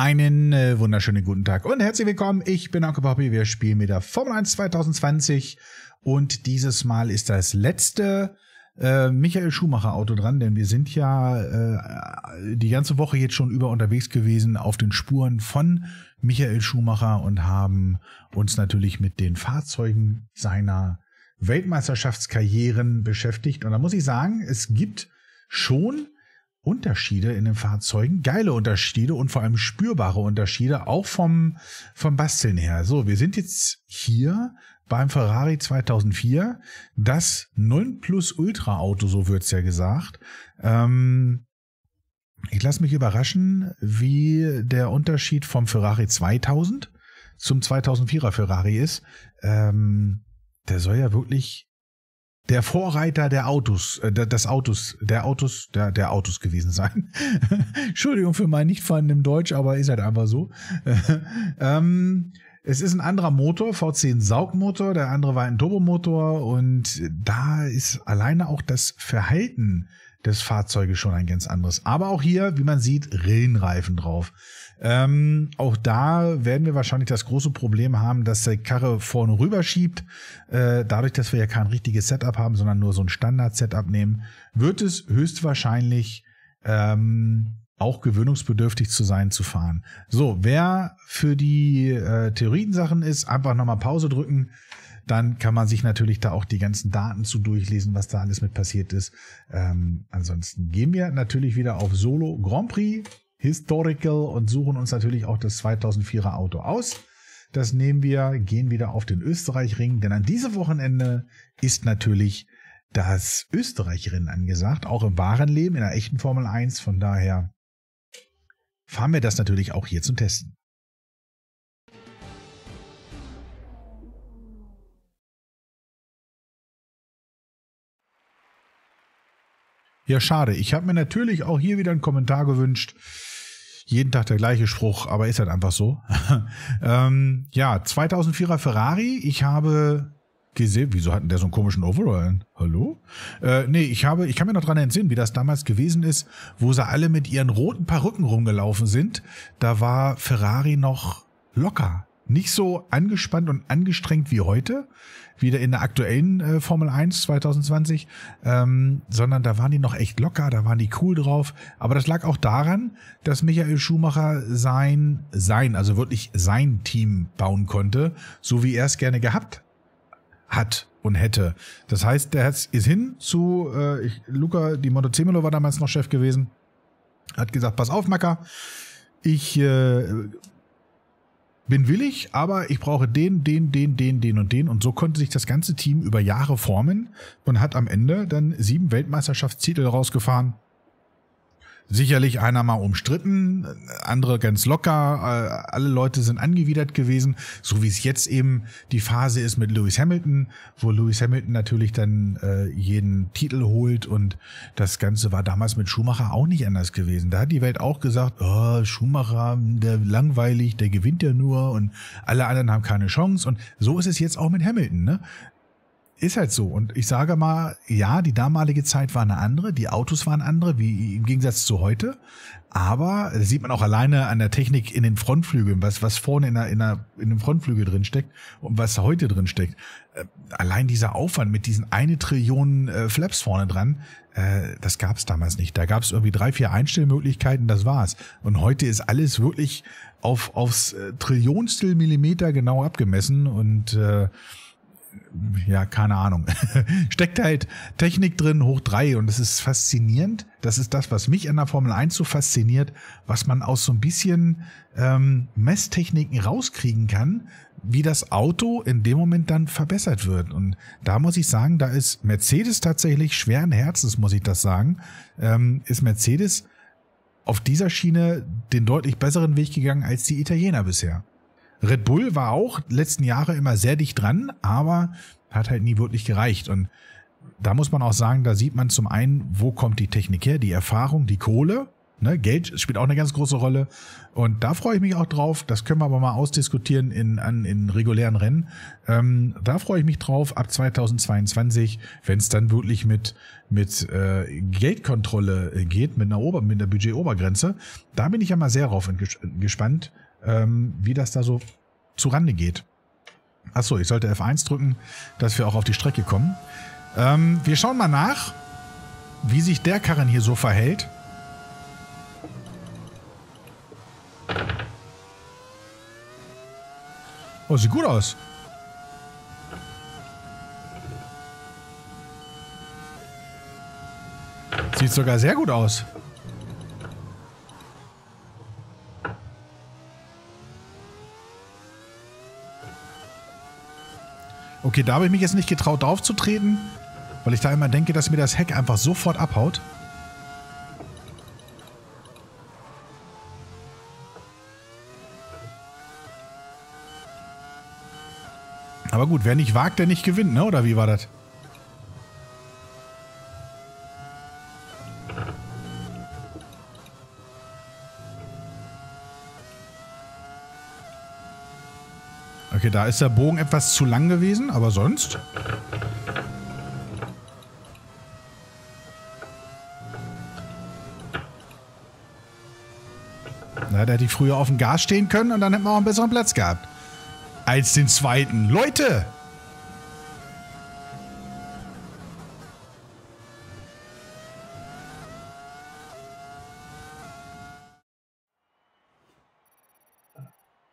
Einen äh, wunderschönen guten Tag und herzlich willkommen. Ich bin Onkel Poppy. Wir spielen wieder Formel 1 2020 und dieses Mal ist das letzte äh, Michael Schumacher Auto dran, denn wir sind ja äh, die ganze Woche jetzt schon über unterwegs gewesen auf den Spuren von Michael Schumacher und haben uns natürlich mit den Fahrzeugen seiner Weltmeisterschaftskarrieren beschäftigt. Und da muss ich sagen, es gibt schon Unterschiede in den Fahrzeugen, geile Unterschiede und vor allem spürbare Unterschiede, auch vom, vom Basteln her. So, wir sind jetzt hier beim Ferrari 2004, das 9 Plus Ultra Auto, so wird's ja gesagt. Ähm, ich lasse mich überraschen, wie der Unterschied vom Ferrari 2000 zum 2004er Ferrari ist. Ähm, der soll ja wirklich der Vorreiter der Autos, äh, des Autos, der Autos, der, der Autos gewesen sein. Entschuldigung für mein nicht vorhandenen Deutsch, aber ist halt einfach so. ähm, es ist ein anderer Motor, V10 Saugmotor, der andere war ein Turbomotor und da ist alleine auch das Verhalten des Fahrzeuges schon ein ganz anderes. Aber auch hier, wie man sieht, Rillenreifen drauf. Ähm, auch da werden wir wahrscheinlich das große Problem haben, dass der Karre vorne rüber schiebt. Äh, dadurch, dass wir ja kein richtiges Setup haben, sondern nur so ein Standard-Setup nehmen, wird es höchstwahrscheinlich ähm, auch gewöhnungsbedürftig zu sein, zu fahren. So, wer für die äh, Theorien-Sachen ist, einfach nochmal Pause drücken. Dann kann man sich natürlich da auch die ganzen Daten zu durchlesen, was da alles mit passiert ist. Ähm, ansonsten gehen wir natürlich wieder auf Solo Grand Prix Historical und suchen uns natürlich auch das 2004er Auto aus. Das nehmen wir, gehen wieder auf den Österreich-Ring, denn an diesem Wochenende ist natürlich das Österreich-Rennen angesagt, auch im wahren Leben, in der echten Formel 1. Von daher fahren wir das natürlich auch hier zum Testen. Ja, schade. Ich habe mir natürlich auch hier wieder einen Kommentar gewünscht. Jeden Tag der gleiche Spruch, aber ist halt einfach so. ähm, ja, 2004er Ferrari. Ich habe gesehen, wieso hatten der so einen komischen Overall? Hallo? Äh, nee, ich habe, ich kann mir noch dran entsinnen, wie das damals gewesen ist, wo sie alle mit ihren roten Perücken rumgelaufen sind. Da war Ferrari noch locker nicht so angespannt und angestrengt wie heute, wieder in der aktuellen äh, Formel 1 2020, ähm, sondern da waren die noch echt locker, da waren die cool drauf. Aber das lag auch daran, dass Michael Schumacher sein, sein, also wirklich sein Team bauen konnte, so wie er es gerne gehabt hat und hätte. Das heißt, der ist hin zu, äh, ich, Luca Di Montezemolo war damals noch Chef gewesen, hat gesagt, pass auf, Macker, ich äh, bin willig, aber ich brauche den, den, den, den, den und den. Und so konnte sich das ganze Team über Jahre formen und hat am Ende dann sieben Weltmeisterschaftstitel rausgefahren. Sicherlich einer mal umstritten, andere ganz locker, äh, alle Leute sind angewidert gewesen, so wie es jetzt eben die Phase ist mit Lewis Hamilton, wo Lewis Hamilton natürlich dann äh, jeden Titel holt und das Ganze war damals mit Schumacher auch nicht anders gewesen. Da hat die Welt auch gesagt, oh, Schumacher, der langweilig, der gewinnt ja nur und alle anderen haben keine Chance und so ist es jetzt auch mit Hamilton. Ne? Ist halt so. Und ich sage mal, ja, die damalige Zeit war eine andere, die Autos waren andere, wie im Gegensatz zu heute. Aber das sieht man auch alleine an der Technik in den Frontflügeln, was, was vorne in, der, in, der, in dem Frontflügel drin steckt und was heute drin steckt. Äh, allein dieser Aufwand mit diesen eine Trillion äh, Flaps vorne dran, äh, das gab es damals nicht. Da gab es irgendwie drei, vier Einstellmöglichkeiten, das war's. Und heute ist alles wirklich auf, aufs Trillionstel Millimeter genau abgemessen und äh, ja, keine Ahnung. Steckt halt Technik drin, hoch drei und es ist faszinierend. Das ist das, was mich an der Formel 1 so fasziniert, was man aus so ein bisschen ähm, Messtechniken rauskriegen kann, wie das Auto in dem Moment dann verbessert wird. Und da muss ich sagen, da ist Mercedes tatsächlich schweren Herzens, muss ich das sagen, ähm, ist Mercedes auf dieser Schiene den deutlich besseren Weg gegangen als die Italiener bisher. Red Bull war auch letzten Jahre immer sehr dicht dran, aber hat halt nie wirklich gereicht. Und da muss man auch sagen, da sieht man zum einen, wo kommt die Technik her, die Erfahrung, die Kohle. Ne, Geld spielt auch eine ganz große Rolle. Und da freue ich mich auch drauf. Das können wir aber mal ausdiskutieren in, an, in regulären Rennen. Ähm, da freue ich mich drauf ab 2022, wenn es dann wirklich mit, mit äh, Geldkontrolle geht, mit einer, Ober mit einer Budgetobergrenze. Da bin ich ja mal sehr drauf gespannt, ähm, wie das da so zurande geht. Achso, ich sollte F1 drücken, dass wir auch auf die Strecke kommen. Ähm, wir schauen mal nach, wie sich der Karren hier so verhält. Oh, sieht gut aus. Sieht sogar sehr gut aus. Okay, da habe ich mich jetzt nicht getraut draufzutreten, weil ich da immer denke, dass mir das Heck einfach sofort abhaut. Aber gut, wer nicht wagt, der nicht gewinnt, ne? Oder wie war das? Okay, da ist der Bogen etwas zu lang gewesen, aber sonst... Na, der hätte ich früher auf dem Gas stehen können und dann hätten wir auch einen besseren Platz gehabt als den zweiten. Leute!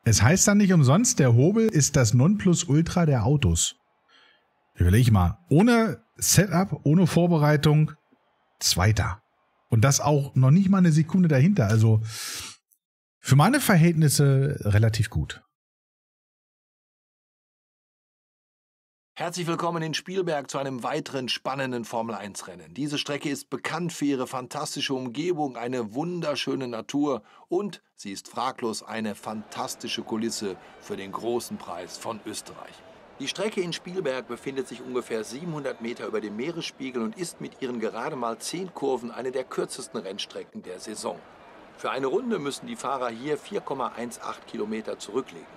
Es heißt dann nicht umsonst, der Hobel ist das Nonplusultra der Autos. Überleg mal, ohne Setup, ohne Vorbereitung, Zweiter. Und das auch noch nicht mal eine Sekunde dahinter. Also für meine Verhältnisse relativ gut. Herzlich willkommen in Spielberg zu einem weiteren spannenden Formel-1-Rennen. Diese Strecke ist bekannt für ihre fantastische Umgebung, eine wunderschöne Natur und sie ist fraglos eine fantastische Kulisse für den großen Preis von Österreich. Die Strecke in Spielberg befindet sich ungefähr 700 Meter über dem Meeresspiegel und ist mit ihren gerade mal 10 Kurven eine der kürzesten Rennstrecken der Saison. Für eine Runde müssen die Fahrer hier 4,18 Kilometer zurücklegen.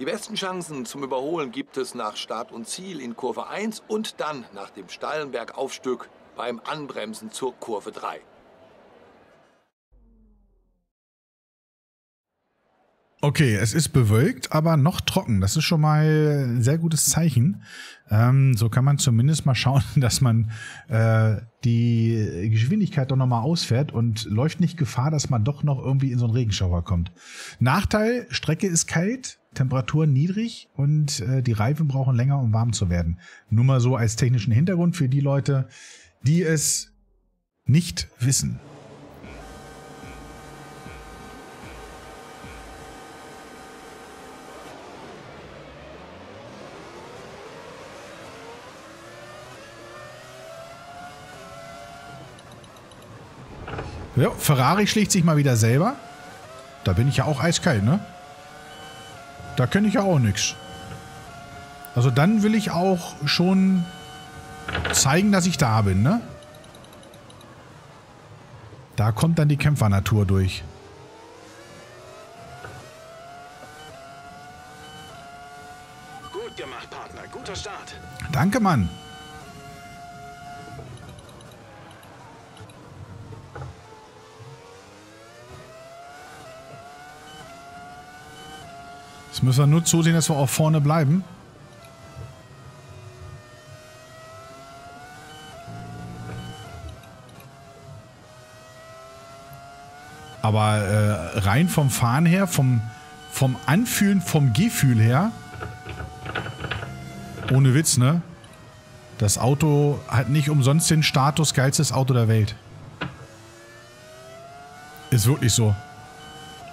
Die besten Chancen zum Überholen gibt es nach Start und Ziel in Kurve 1 und dann nach dem steilen Bergaufstück beim Anbremsen zur Kurve 3. Okay, es ist bewölkt, aber noch trocken. Das ist schon mal ein sehr gutes Zeichen. Ähm, so kann man zumindest mal schauen, dass man äh, die Geschwindigkeit doch nochmal ausfährt und läuft nicht Gefahr, dass man doch noch irgendwie in so einen Regenschauer kommt. Nachteil, Strecke ist kalt, Temperatur niedrig und äh, die Reifen brauchen länger, um warm zu werden. Nur mal so als technischen Hintergrund für die Leute, die es nicht wissen. Ja, Ferrari schlägt sich mal wieder selber. Da bin ich ja auch eiskalt, ne? Da kenne ich ja auch nichts. Also dann will ich auch schon zeigen, dass ich da bin, ne? Da kommt dann die Kämpfernatur durch. Gut gemacht, Partner. Guter Start. Danke, Mann. Jetzt müssen wir nur zusehen, dass wir auch vorne bleiben. Aber äh, rein vom Fahren her, vom, vom Anfühlen, vom Gefühl her, ohne Witz, ne? Das Auto hat nicht umsonst den Status geilstes Auto der Welt. Ist wirklich so.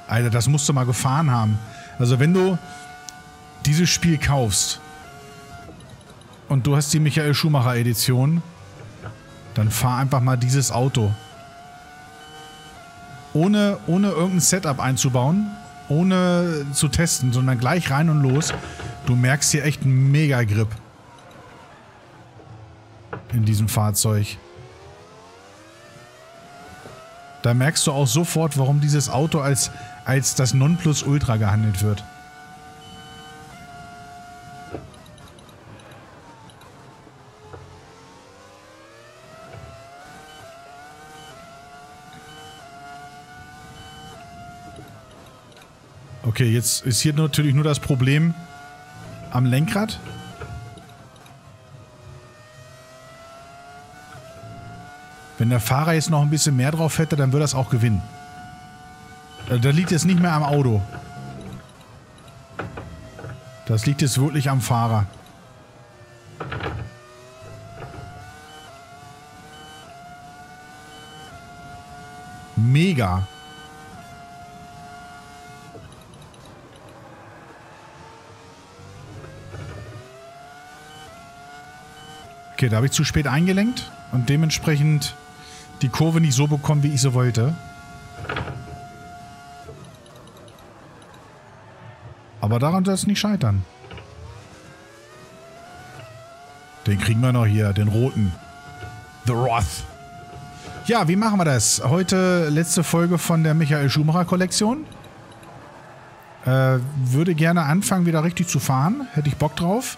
Alter, das musst du mal gefahren haben. Also wenn du dieses Spiel kaufst und du hast die Michael Schumacher Edition, dann fahr einfach mal dieses Auto. Ohne, ohne irgendein Setup einzubauen, ohne zu testen, sondern gleich rein und los. Du merkst hier echt einen Mega-Grip. In diesem Fahrzeug. Da merkst du auch sofort, warum dieses Auto als, als das Nonplusultra gehandelt wird. Okay, jetzt ist hier natürlich nur das Problem am Lenkrad. Wenn der Fahrer jetzt noch ein bisschen mehr drauf hätte, dann würde das auch gewinnen. Äh, da liegt es nicht mehr am Auto. Das liegt jetzt wirklich am Fahrer. Mega. Okay, da habe ich zu spät eingelenkt und dementsprechend die Kurve nicht so bekommen, wie ich sie wollte. Aber daran soll es nicht scheitern. Den kriegen wir noch hier, den roten. The Roth. Ja, wie machen wir das? Heute letzte Folge von der Michael Schumacher Kollektion. Äh, würde gerne anfangen, wieder richtig zu fahren. Hätte ich Bock drauf.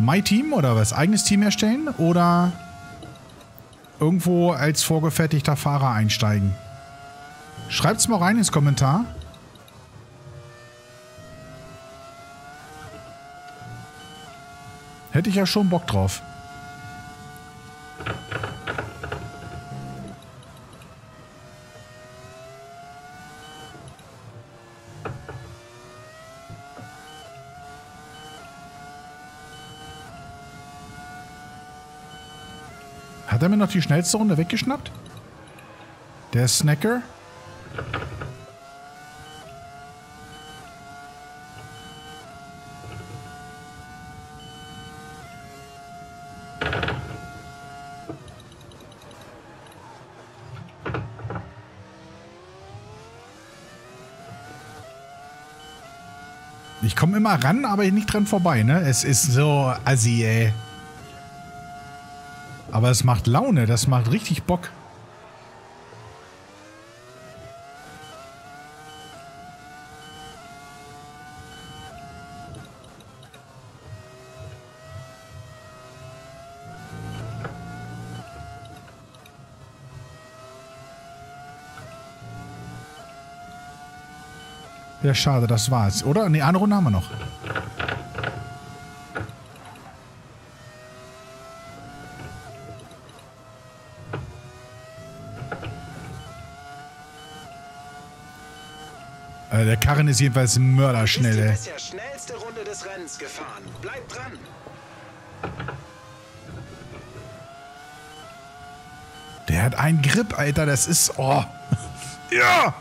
My Team oder was? Eigenes Team erstellen oder irgendwo als vorgefertigter Fahrer einsteigen? Schreibt's mal rein ins Kommentar. Hätte ich ja schon Bock drauf. Hat er mir noch die schnellste Runde weggeschnappt? Der Snacker? Ich komme immer ran, aber nicht dran vorbei, ne? Es ist so assi, ey. Aber es macht Laune, das macht richtig Bock. Ja, schade, das war's. Oder? Ne, eine Runde haben wir noch. Äh, der Karren ist jedenfalls mörderschnell, ey. Ist die bisher schnellste Runde des Rennens gefahren. Bleibt dran. Der hat einen Grip, Alter. Das ist... Oh. Ja!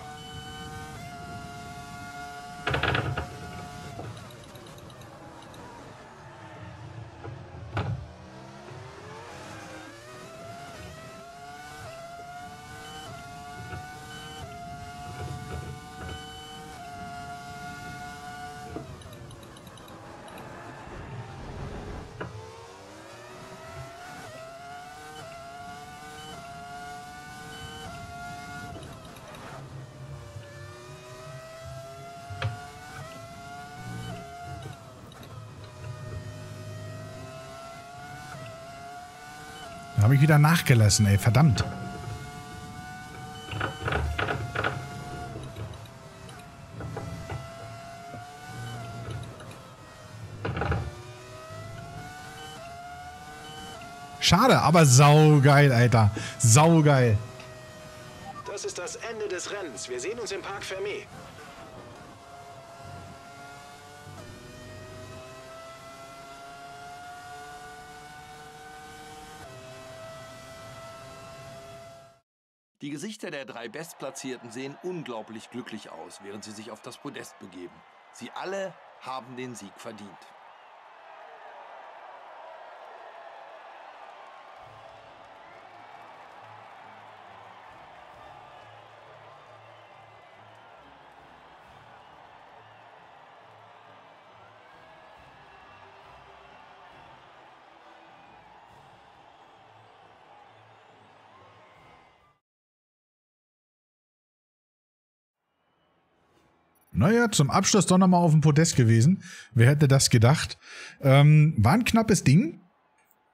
Habe ich wieder nachgelassen, ey. Verdammt. Schade, aber saugeil, Alter. Saugeil. Das ist das Ende des Rennens. Wir sehen uns im Park Fermé. Die Gesichter der drei Bestplatzierten sehen unglaublich glücklich aus, während sie sich auf das Podest begeben. Sie alle haben den Sieg verdient. Naja, zum Abschluss doch nochmal auf dem Podest gewesen. Wer hätte das gedacht? Ähm, war ein knappes Ding.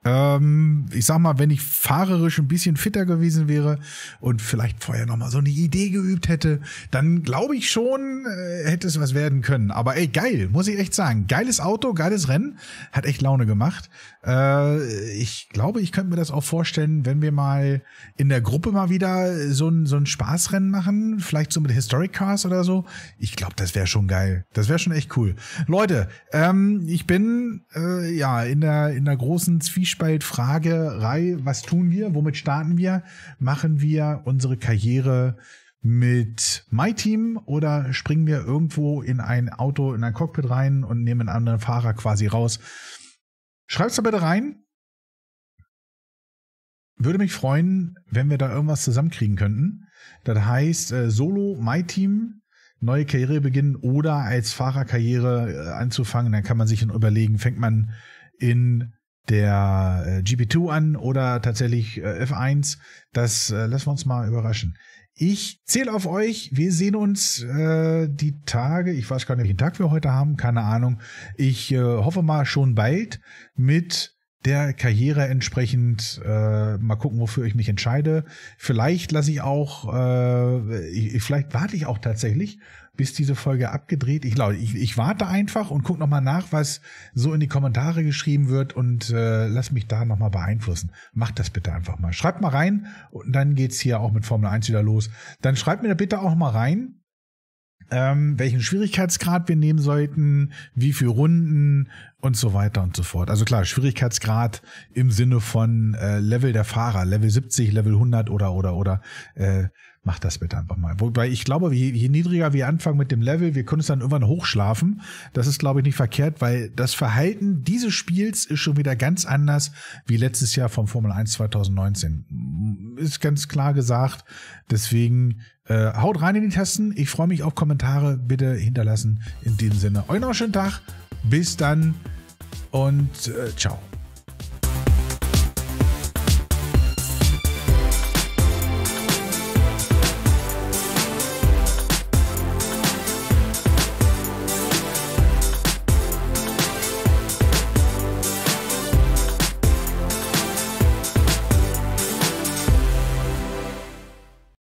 Ähm, ich sag mal, wenn ich fahrerisch ein bisschen fitter gewesen wäre und vielleicht vorher nochmal so eine Idee geübt hätte, dann glaube ich schon, äh, hätte es was werden können. Aber ey, geil, muss ich echt sagen. Geiles Auto, geiles Rennen, hat echt Laune gemacht. Äh, ich glaube, ich könnte mir das auch vorstellen, wenn wir mal in der Gruppe mal wieder so ein, so ein Spaßrennen machen, vielleicht so mit Historic Cars oder so. Ich glaube, das wäre schon geil. Das wäre schon echt cool. Leute, ähm, ich bin äh, ja in der, in der großen Zwiespalt-Fragerei, was tun wir? Womit starten wir? Machen wir unsere Karriere mit My Team oder springen wir irgendwo in ein Auto, in ein Cockpit rein und nehmen einen anderen Fahrer quasi raus? Schreibt's da bitte rein. Würde mich freuen, wenn wir da irgendwas zusammenkriegen könnten. Das heißt, äh, Solo, My Team, neue Karriere beginnen oder als Fahrerkarriere äh, anzufangen. Dann kann man sich überlegen, fängt man in der äh, GP2 an oder tatsächlich äh, F1. Das äh, lassen wir uns mal überraschen. Ich zähle auf euch. Wir sehen uns äh, die Tage. Ich weiß gar nicht, welchen Tag wir heute haben. Keine Ahnung. Ich äh, hoffe mal schon bald mit der Karriere entsprechend äh, mal gucken, wofür ich mich entscheide. Vielleicht lasse ich auch, äh, ich, vielleicht warte ich auch tatsächlich, bis diese Folge abgedreht. Ich glaube, ich, ich warte einfach und gucke nochmal nach, was so in die Kommentare geschrieben wird und äh, lass mich da nochmal beeinflussen. Macht das bitte einfach mal. Schreibt mal rein und dann geht's hier auch mit Formel 1 wieder los. Dann schreibt mir da bitte auch mal rein, ähm, welchen Schwierigkeitsgrad wir nehmen sollten, wie viele Runden und so weiter und so fort. Also klar, Schwierigkeitsgrad im Sinne von äh, Level der Fahrer, Level 70, Level 100 oder oder oder äh, macht das bitte einfach mal. Wobei ich glaube, je, je niedriger wir anfangen mit dem Level, wir können es dann irgendwann hochschlafen. Das ist, glaube ich, nicht verkehrt, weil das Verhalten dieses Spiels ist schon wieder ganz anders wie letztes Jahr vom Formel 1 2019. Ist ganz klar gesagt. Deswegen äh, haut rein in die Tasten. Ich freue mich auf Kommentare. Bitte hinterlassen. In diesem Sinne, euch noch einen schönen Tag. Bis dann und äh, ciao.